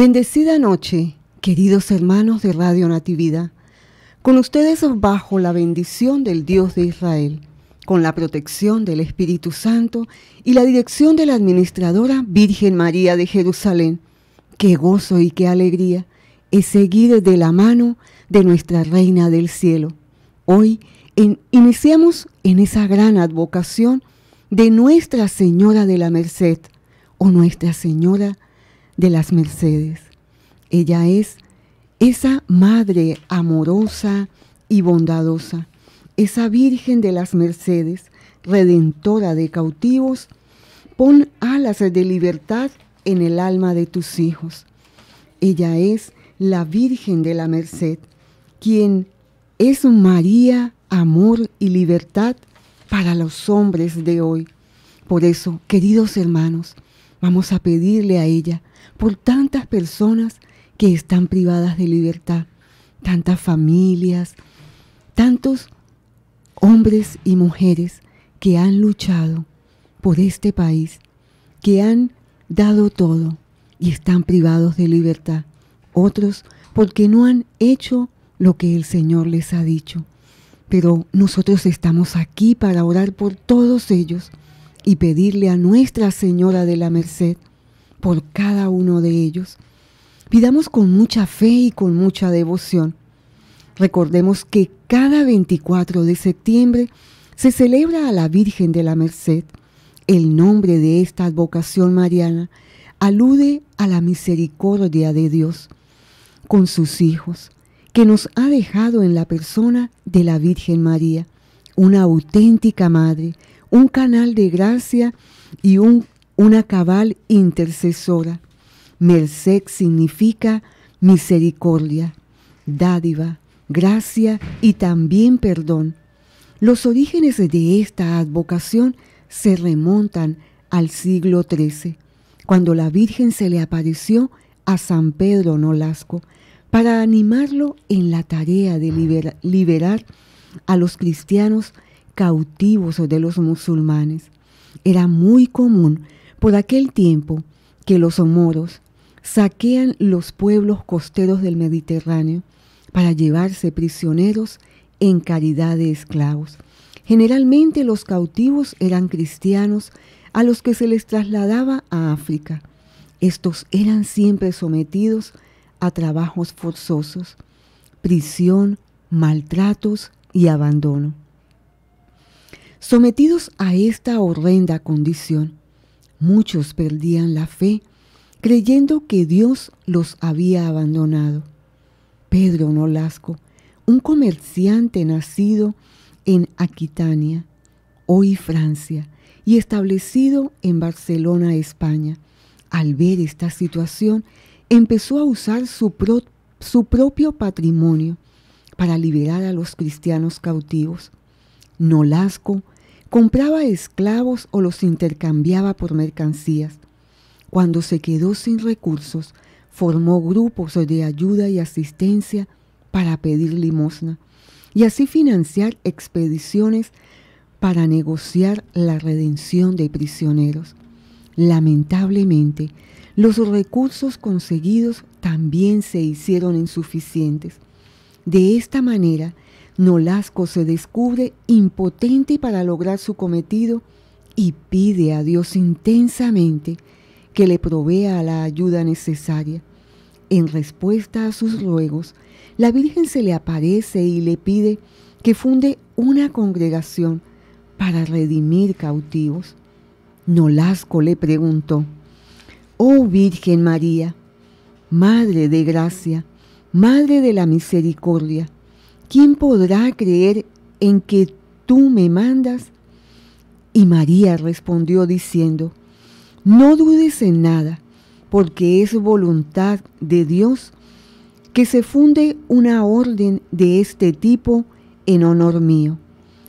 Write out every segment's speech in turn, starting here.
Bendecida noche, queridos hermanos de Radio Natividad. Con ustedes bajo la bendición del Dios de Israel, con la protección del Espíritu Santo y la dirección de la administradora Virgen María de Jerusalén. Qué gozo y qué alegría es seguir de la mano de nuestra Reina del Cielo. Hoy iniciamos en esa gran advocación de Nuestra Señora de la Merced o Nuestra Señora de las Mercedes. Ella es esa madre amorosa y bondadosa, esa Virgen de las Mercedes, redentora de cautivos, pon alas de libertad en el alma de tus hijos. Ella es la Virgen de la Merced, quien es María, amor y libertad para los hombres de hoy. Por eso, queridos hermanos, vamos a pedirle a ella por tantas personas que están privadas de libertad, tantas familias, tantos hombres y mujeres que han luchado por este país, que han dado todo y están privados de libertad. Otros porque no han hecho lo que el Señor les ha dicho. Pero nosotros estamos aquí para orar por todos ellos y pedirle a Nuestra Señora de la Merced por cada uno de ellos. Pidamos con mucha fe y con mucha devoción. Recordemos que cada 24 de septiembre se celebra a la Virgen de la Merced. El nombre de esta advocación mariana alude a la misericordia de Dios con sus hijos, que nos ha dejado en la persona de la Virgen María, una auténtica madre, un canal de gracia y un una cabal intercesora. Merced significa misericordia, dádiva, gracia y también perdón. Los orígenes de esta advocación se remontan al siglo XIII, cuando la Virgen se le apareció a San Pedro Nolasco para animarlo en la tarea de liberar a los cristianos cautivos de los musulmanes. Era muy común por aquel tiempo que los moros saquean los pueblos costeros del Mediterráneo para llevarse prisioneros en caridad de esclavos. Generalmente los cautivos eran cristianos a los que se les trasladaba a África. Estos eran siempre sometidos a trabajos forzosos, prisión, maltratos y abandono. Sometidos a esta horrenda condición, Muchos perdían la fe creyendo que Dios los había abandonado. Pedro Nolasco, un comerciante nacido en Aquitania, hoy Francia, y establecido en Barcelona, España, al ver esta situación, empezó a usar su, su propio patrimonio para liberar a los cristianos cautivos. Nolasco Compraba esclavos o los intercambiaba por mercancías. Cuando se quedó sin recursos, formó grupos de ayuda y asistencia para pedir limosna y así financiar expediciones para negociar la redención de prisioneros. Lamentablemente, los recursos conseguidos también se hicieron insuficientes. De esta manera, Nolasco se descubre impotente para lograr su cometido y pide a Dios intensamente que le provea la ayuda necesaria. En respuesta a sus ruegos, la Virgen se le aparece y le pide que funde una congregación para redimir cautivos. Nolasco le preguntó, Oh Virgen María, Madre de Gracia, Madre de la Misericordia, ¿quién podrá creer en que tú me mandas? Y María respondió diciendo, no dudes en nada, porque es voluntad de Dios que se funde una orden de este tipo en honor mío.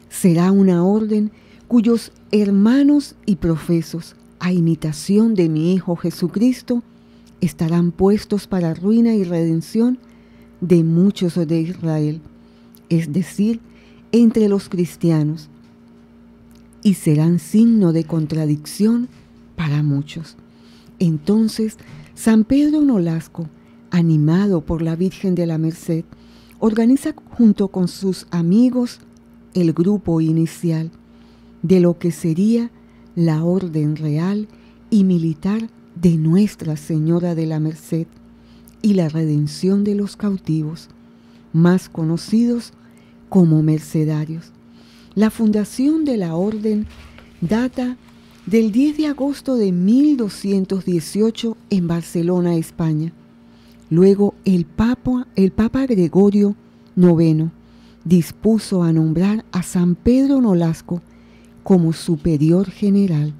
Será una orden cuyos hermanos y profesos, a imitación de mi Hijo Jesucristo, estarán puestos para ruina y redención de muchos de Israel es decir, entre los cristianos, y serán signo de contradicción para muchos. Entonces San Pedro Nolasco, animado por la Virgen de la Merced, organiza junto con sus amigos el grupo inicial de lo que sería la orden real y militar de Nuestra Señora de la Merced y la redención de los cautivos, más conocidos como mercedarios. La fundación de la orden data del 10 de agosto de 1218 en Barcelona, España. Luego el Papa, el Papa Gregorio IX dispuso a nombrar a San Pedro Nolasco como superior general.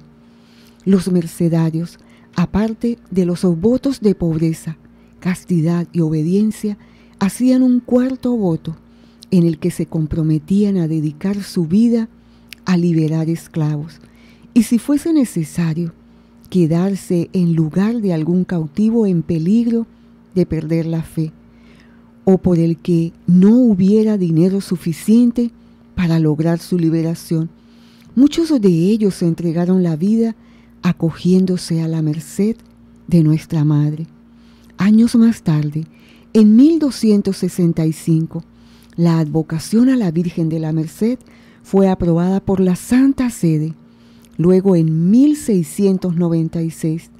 Los mercedarios, aparte de los votos de pobreza, castidad y obediencia, hacían un cuarto voto en el que se comprometían a dedicar su vida a liberar esclavos y si fuese necesario, quedarse en lugar de algún cautivo en peligro de perder la fe, o por el que no hubiera dinero suficiente para lograr su liberación. Muchos de ellos se entregaron la vida acogiéndose a la merced de nuestra Madre. Años más tarde, en 1265, la advocación a la Virgen de la Merced fue aprobada por la Santa Sede. Luego, en 1696,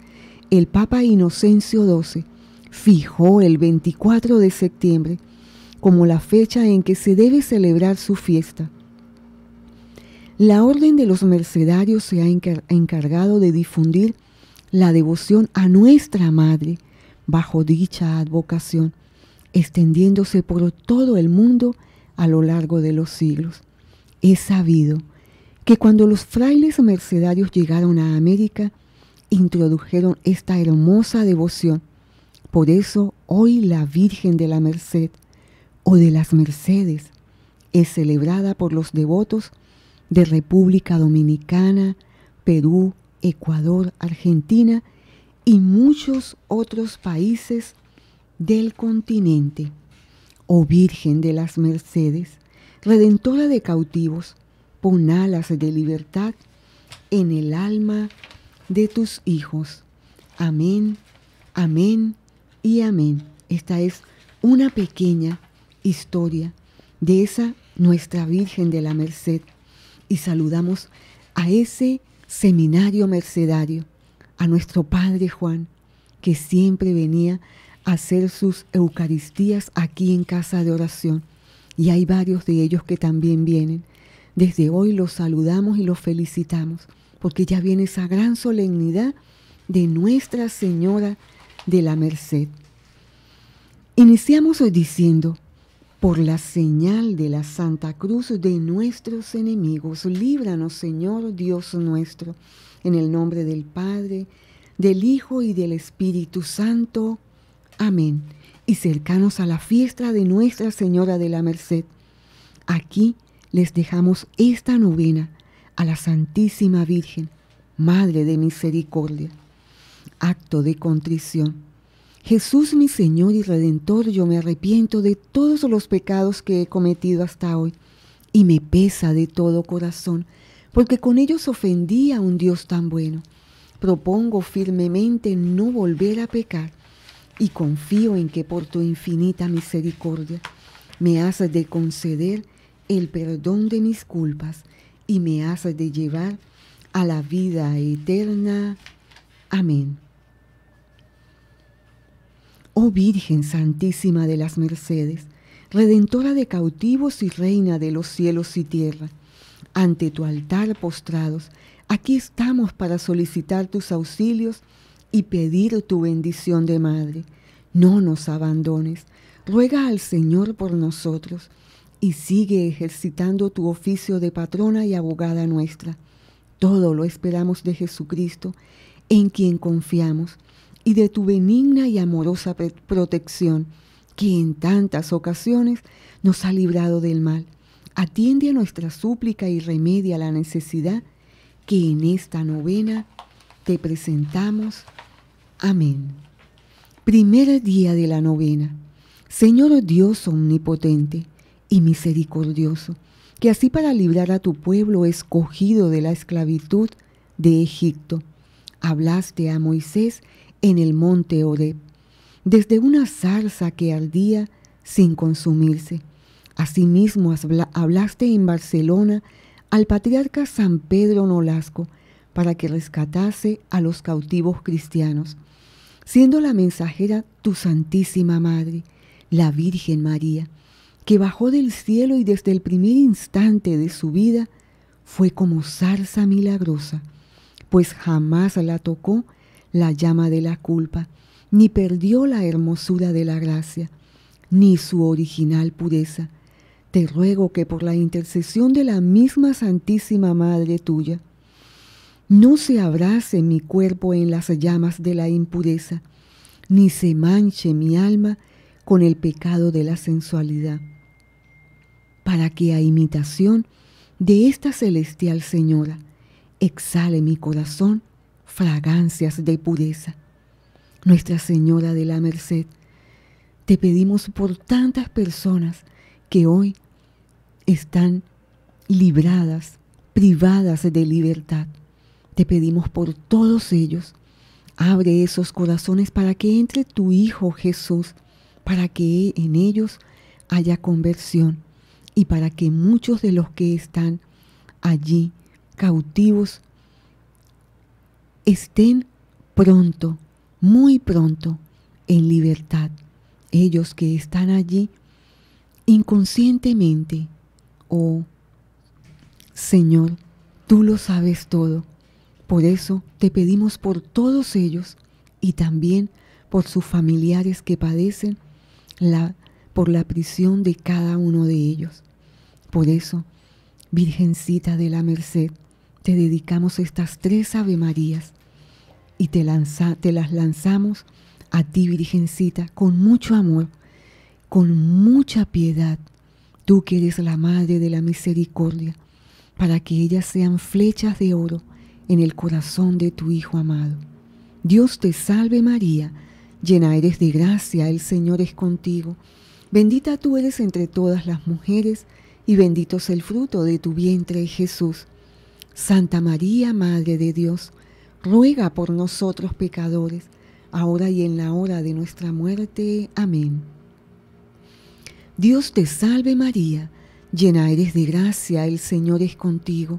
el Papa Inocencio XII fijó el 24 de septiembre como la fecha en que se debe celebrar su fiesta. La Orden de los Mercedarios se ha encargado de difundir la devoción a nuestra Madre bajo dicha advocación, extendiéndose por todo el mundo a lo largo de los siglos. Es sabido que cuando los frailes mercedarios llegaron a América, introdujeron esta hermosa devoción. Por eso hoy la Virgen de la Merced o de las Mercedes es celebrada por los devotos de República Dominicana, Perú, Ecuador, Argentina y muchos otros países del continente. Oh Virgen de las Mercedes, Redentora de cautivos, pon alas de libertad en el alma de tus hijos. Amén, amén y amén. Esta es una pequeña historia de esa nuestra Virgen de la Merced y saludamos a ese seminario mercedario, a nuestro Padre Juan, que siempre venía hacer sus Eucaristías aquí en casa de oración. Y hay varios de ellos que también vienen. Desde hoy los saludamos y los felicitamos, porque ya viene esa gran solemnidad de Nuestra Señora de la Merced. Iniciamos hoy diciendo, por la señal de la Santa Cruz de nuestros enemigos. Líbranos, Señor Dios nuestro, en el nombre del Padre, del Hijo y del Espíritu Santo. Amén. Y cercanos a la fiesta de Nuestra Señora de la Merced, aquí les dejamos esta novena a la Santísima Virgen, Madre de Misericordia. Acto de contrición Jesús mi Señor y Redentor, yo me arrepiento de todos los pecados que he cometido hasta hoy y me pesa de todo corazón, porque con ellos ofendí a un Dios tan bueno. Propongo firmemente no volver a pecar y confío en que por tu infinita misericordia me has de conceder el perdón de mis culpas y me has de llevar a la vida eterna. Amén. Oh Virgen Santísima de las Mercedes, Redentora de cautivos y Reina de los cielos y tierra, ante tu altar postrados, aquí estamos para solicitar tus auxilios y pedir tu bendición de Madre. No nos abandones, ruega al Señor por nosotros y sigue ejercitando tu oficio de patrona y abogada nuestra. Todo lo esperamos de Jesucristo, en quien confiamos y de tu benigna y amorosa protección, que en tantas ocasiones nos ha librado del mal. Atiende a nuestra súplica y remedia la necesidad que en esta novena te presentamos. Amén. Primer día de la novena. Señor Dios omnipotente y misericordioso, que así para librar a tu pueblo escogido de la esclavitud de Egipto, hablaste a Moisés en el monte Oreb, desde una zarza que ardía sin consumirse. Asimismo hablaste en Barcelona al patriarca San Pedro Nolasco para que rescatase a los cautivos cristianos, siendo la mensajera tu Santísima Madre, la Virgen María, que bajó del cielo y desde el primer instante de su vida fue como zarza milagrosa, pues jamás la tocó la llama de la culpa, ni perdió la hermosura de la gracia, ni su original pureza. Te ruego que por la intercesión de la misma Santísima Madre tuya, no se abrace mi cuerpo en las llamas de la impureza, ni se manche mi alma con el pecado de la sensualidad, para que a imitación de esta celestial Señora exhale mi corazón fragancias de pureza. Nuestra Señora de la Merced, te pedimos por tantas personas que hoy están libradas, privadas de libertad. Te pedimos por todos ellos. Abre esos corazones para que entre tu Hijo Jesús, para que en ellos haya conversión y para que muchos de los que están allí cautivos estén pronto, muy pronto, en libertad. Ellos que están allí inconscientemente, oh Señor, tú lo sabes todo. Por eso te pedimos por todos ellos y también por sus familiares que padecen la, por la prisión de cada uno de ellos. Por eso, Virgencita de la Merced, te dedicamos estas tres Ave Marías y te, te las lanzamos a ti, Virgencita, con mucho amor, con mucha piedad, tú que eres la Madre de la Misericordia, para que ellas sean flechas de oro en el corazón de tu Hijo amado. Dios te salve María, llena eres de gracia, el Señor es contigo. Bendita tú eres entre todas las mujeres, y bendito es el fruto de tu vientre Jesús. Santa María, Madre de Dios, ruega por nosotros pecadores, ahora y en la hora de nuestra muerte. Amén. Dios te salve María, llena eres de gracia, el Señor es contigo.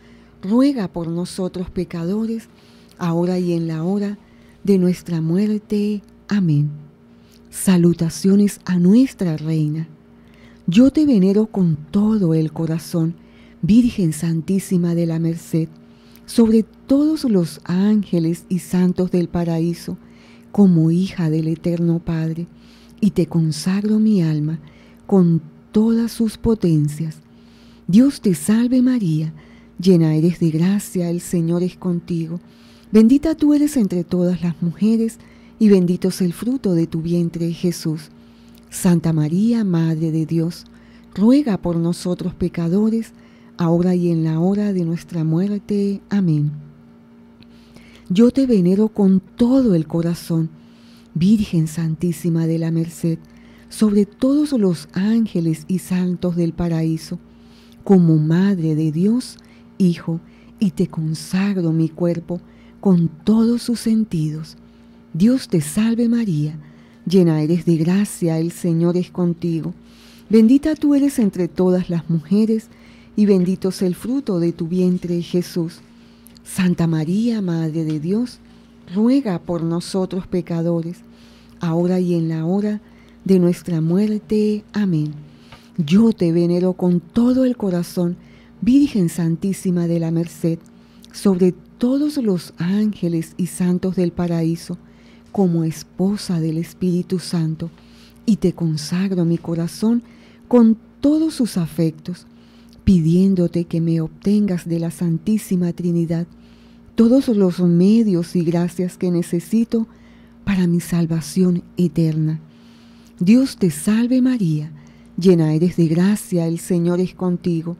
ruega por nosotros pecadores, ahora y en la hora de nuestra muerte. Amén. Salutaciones a nuestra Reina. Yo te venero con todo el corazón, Virgen Santísima de la Merced sobre todos los ángeles y santos del paraíso, como hija del Eterno Padre, y te consagro mi alma con todas sus potencias. Dios te salve María, llena eres de gracia, el Señor es contigo. Bendita tú eres entre todas las mujeres, y bendito es el fruto de tu vientre Jesús. Santa María, Madre de Dios, ruega por nosotros pecadores, ahora y en la hora de nuestra muerte. Amén. Yo te venero con todo el corazón, Virgen Santísima de la Merced, sobre todos los ángeles y santos del paraíso, como Madre de Dios, Hijo, y te consagro mi cuerpo con todos sus sentidos. Dios te salve María, llena eres de gracia, el Señor es contigo. Bendita tú eres entre todas las mujeres, y bendito es el fruto de tu vientre Jesús. Santa María, Madre de Dios, ruega por nosotros pecadores, ahora y en la hora de nuestra muerte. Amén. Yo te venero con todo el corazón, Virgen Santísima de la Merced, sobre todos los ángeles y santos del paraíso, como esposa del Espíritu Santo, y te consagro mi corazón con todos sus afectos pidiéndote que me obtengas de la Santísima Trinidad todos los medios y gracias que necesito para mi salvación eterna. Dios te salve María, llena eres de gracia, el Señor es contigo.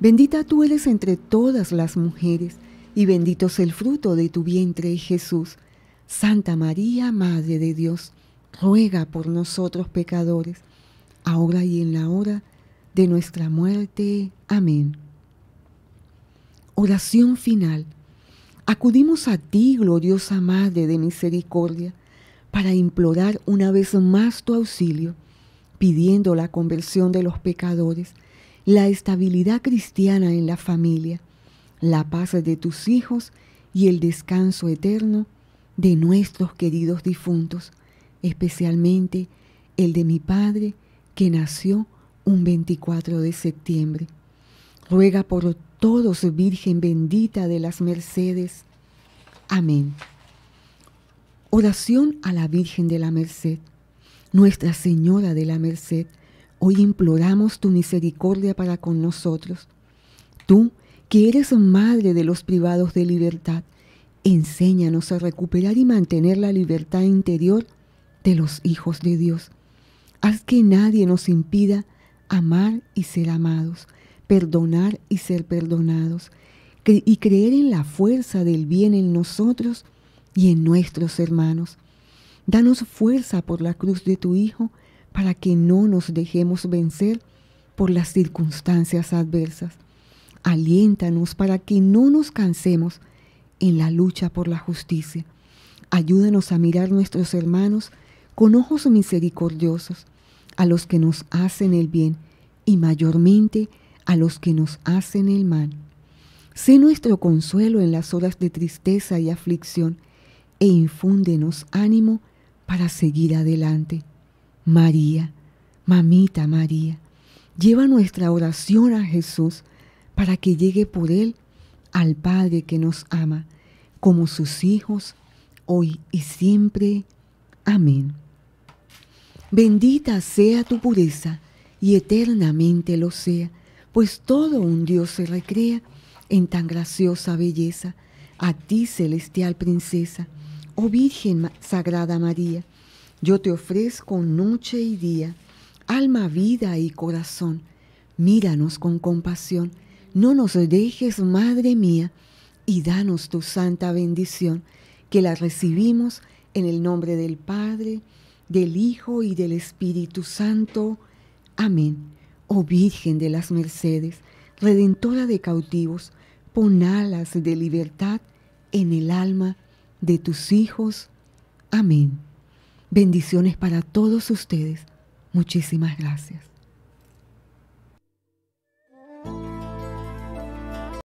Bendita tú eres entre todas las mujeres, y bendito es el fruto de tu vientre, Jesús. Santa María, Madre de Dios, ruega por nosotros pecadores, ahora y en la hora de nuestra muerte. Amén. Oración final. Acudimos a ti, gloriosa Madre de Misericordia, para implorar una vez más tu auxilio, pidiendo la conversión de los pecadores, la estabilidad cristiana en la familia, la paz de tus hijos y el descanso eterno de nuestros queridos difuntos, especialmente el de mi Padre que nació un 24 de septiembre. Ruega por todos, Virgen bendita de las Mercedes. Amén. Oración a la Virgen de la Merced. Nuestra Señora de la Merced, hoy imploramos tu misericordia para con nosotros. Tú, que eres madre de los privados de libertad, enséñanos a recuperar y mantener la libertad interior de los hijos de Dios. Haz que nadie nos impida amar y ser amados, perdonar y ser perdonados, y creer en la fuerza del bien en nosotros y en nuestros hermanos. Danos fuerza por la cruz de tu Hijo para que no nos dejemos vencer por las circunstancias adversas. Aliéntanos para que no nos cansemos en la lucha por la justicia. Ayúdanos a mirar nuestros hermanos con ojos misericordiosos, a los que nos hacen el bien y mayormente a los que nos hacen el mal. Sé nuestro consuelo en las horas de tristeza y aflicción e infúndenos ánimo para seguir adelante. María, mamita María, lleva nuestra oración a Jesús para que llegue por Él al Padre que nos ama, como sus hijos, hoy y siempre. Amén. Bendita sea tu pureza y eternamente lo sea, pues todo un Dios se recrea en tan graciosa belleza. A ti, celestial princesa, oh Virgen Sagrada María, yo te ofrezco noche y día, alma, vida y corazón. Míranos con compasión, no nos dejes, Madre mía, y danos tu santa bendición, que la recibimos en el nombre del Padre, del Hijo y del Espíritu Santo. Amén. Oh Virgen de las Mercedes, Redentora de cautivos, pon alas de libertad en el alma de tus hijos. Amén. Bendiciones para todos ustedes. Muchísimas gracias.